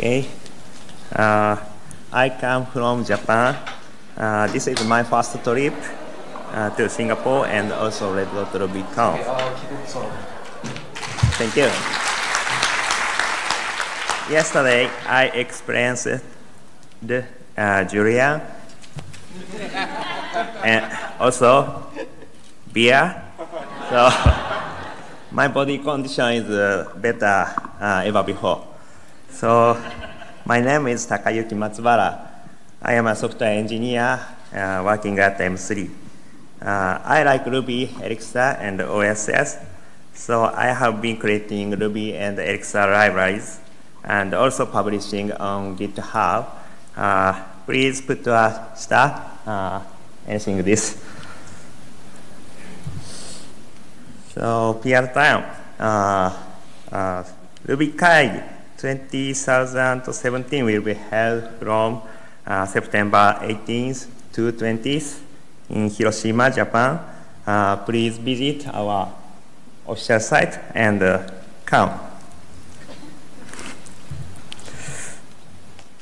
Okay. Uh, I come from Japan. Uh, this is my first trip uh, to Singapore and also Red Dot RubyConf. Thank you. Yesterday, I experienced the uh, Julia and also beer. So my body condition is uh, better uh, ever before. So my name is Takayuki Matsubara. I am a software engineer uh, working at M3. Uh, I like Ruby, Elixir, and OSS. So I have been creating Ruby and Elixir libraries and also publishing on GitHub. Uh, please put a star, uh, anything this. So PR time, uh, uh, RubyKaigi 2017 will be held from uh, September 18th to 20th in Hiroshima, Japan. Uh, please visit our official site and uh, come.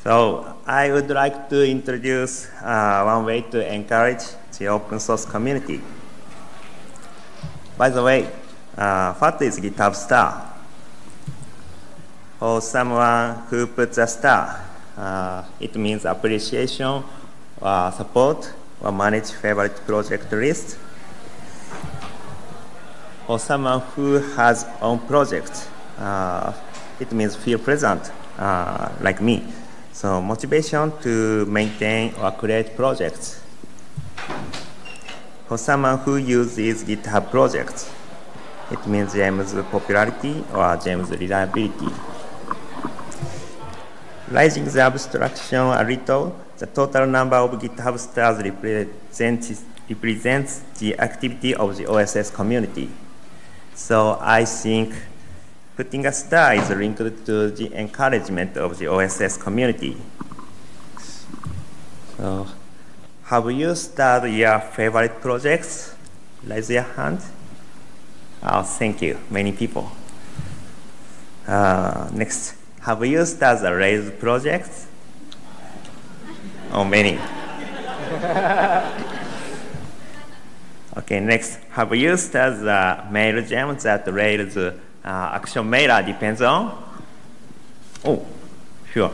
So I would like to introduce uh, one way to encourage the open source community. By the way, uh, what is GitHub Star? For someone who puts a star, uh, it means appreciation or support or manage favorite project list. For someone who has own project, uh, it means feel present, uh, like me. So motivation to maintain or create projects. For someone who uses GitHub projects, it means gems popularity or gems reliability. Raising the abstraction a little, the total number of GitHub stars represents, represents the activity of the OSS community. So I think putting a star is linked to the encouragement of the OSS community. So have you started your favorite projects? Raise your hand. Oh, thank you, many people. Uh, next, have you started the Rails projects? Oh, many. okay, next, have you started the mail gem that Rails uh, action mailer depends on? Oh, sure.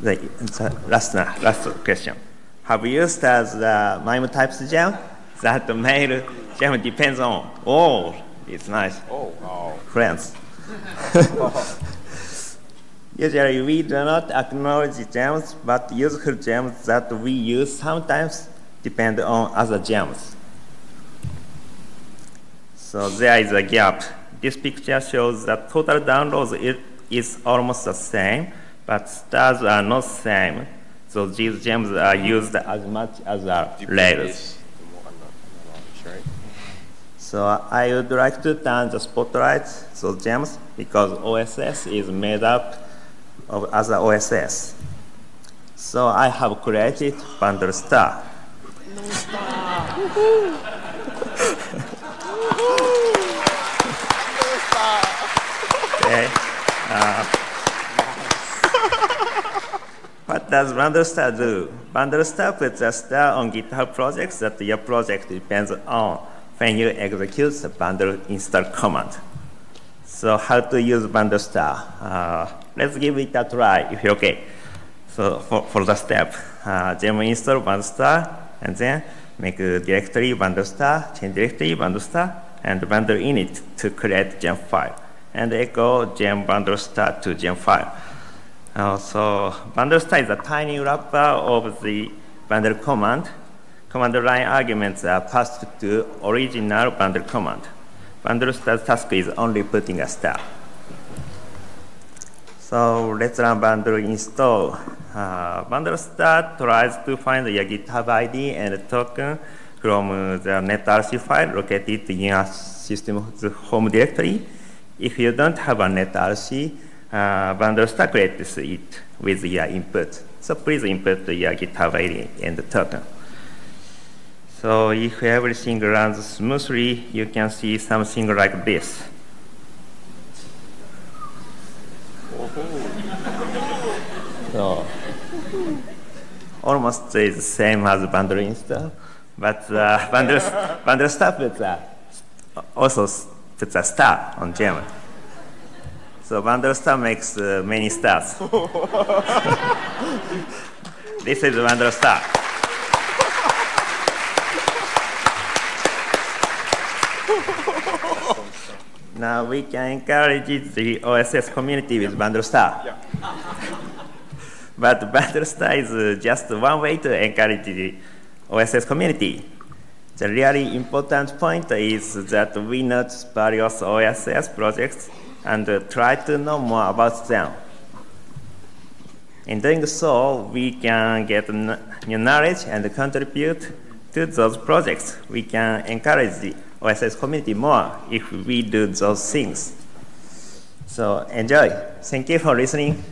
The, the last, last question. Have you started the MIME types gem that the mail gem depends on? Oh, it's nice. Oh, wow. Friends. Usually we do not acknowledge gems, but useful gems that we use sometimes depend on other gems. So there is a gap. This picture shows that total downloads is almost the same, but stars are not the same. So these gems are used as much as our Rails. So I would like to turn the spotlight those gems because OSS is made up of other OSS. So I have created Bundle Star. okay. Uh, what does Bundle Star do? Bundle Star puts a star on GitHub projects that your project depends on when you execute the bundle install command. So how to use bundle star? Uh, let's give it a try if you're okay. So for, for the step, uh, gem install bundle star, and then make a directory bundle star, change directory bundle star, and bundle init to create gem file, and echo gem bundle star to gem file. Uh, so bundle star is a tiny wrapper of the bundle command. Command line arguments are passed to original bundle command. Bundle star task is only putting a star. So let's run bundle install. Uh, bundle star tries to find the GitHub ID and token from the netrc file located in a system's home directory. If you don't have a netrc, uh, bundle star creates it with your input. So please input your GitHub ID and the token. So if everything runs smoothly, you can see something like this. So almost is the same as bundle install, but uh, bundle, bundle star puts a, also puts a star on German. So bundle star makes uh, many stars. this is bundle star. Now we can encourage the OSS community with Bundle Star. Yeah. But Bundle Star is uh, just one way to encourage the OSS community. The really important point is that we notice various OSS projects and uh, try to know more about them. In doing so, we can get new knowledge and contribute to those projects. We can encourage the OSS community more if we do those things. So enjoy. Thank you for listening.